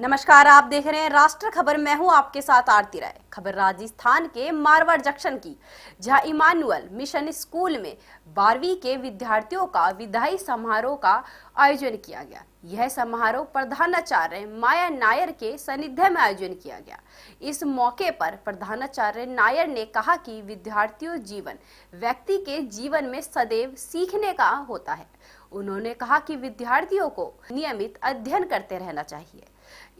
नमस्कार, आप देख रहे हैं राष्ट्र खबर। मैं हूँ आपके साथ आरती राय। खबर राजस्थान के मारवाड़ जंक्शन की, जहाँ इमानुअल मिशन स्कूल में बारहवीं के विद्यार्थियों का विदाई समारोह का आयोजन किया गया। यह समारोह प्रधानाचार्य माया नायर के सानिध्य में आयोजन किया गया। इस मौके पर प्रधानाचार्य नायर ने कहा कि विद्यार्थियों जीवन, व्यक्ति के जीवन में सदैव सीखने का होता है। उन्होंने कहा कि विद्यार्थियों को नियमित अध्ययन करते रहना चाहिए।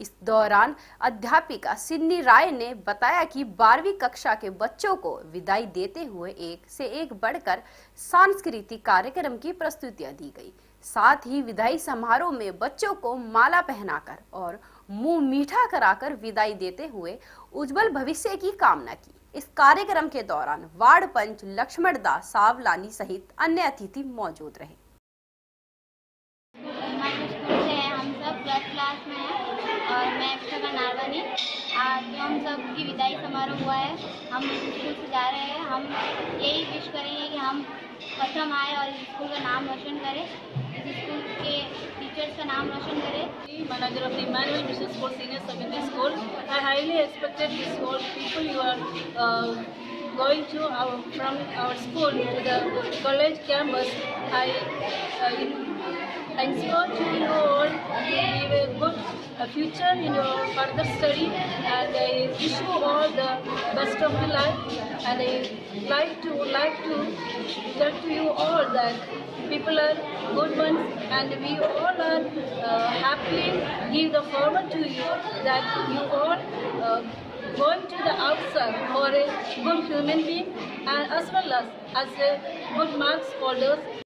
इस दौरान अध्यापिका सिन्नी राय ने बताया कि बारहवीं कक्षा के बच्चों को विदाई देते हुए एक से एक बढ़कर सांस्कृतिक कार्यक्रम की प्रस्तुतियाँ दी गई। साथ ही विदाई समारोह में बच्चों को माला पहनाकर और मुँह मीठा कराकर विदाई देते हुए उज्जवल भविष्य की कामना की। इस कार्यक्रम के दौरान वार्ड पंच लक्ष्मण दास सावलानी सहित अन्य अतिथि मौजूद रहे हम सब क्लास में हैं और मैं अक्षरा नारवानी आज जो हम सब की विदाई समारोह हुआ है। हम स्कूल से जा रहे हैं। हम यही विश करेंगे कि हम प्रथम आए और स्कूल का नाम रोशन करें। इस स्कूल के टीचर्स का नाम रोशन करें। the Emmanuel Mission School Senior Secondary School. I highly expected this whole people you are uh, going to our from our school to the college campus. I uh, inspire to you all. To give a good a future in your further study. And I wish you all the best of your life. And I like to like to tell to you all that people are good ones. And we all are uh, happily give the forward to you that you all uh, going to the outside for a good human being and as well as as a good marks holders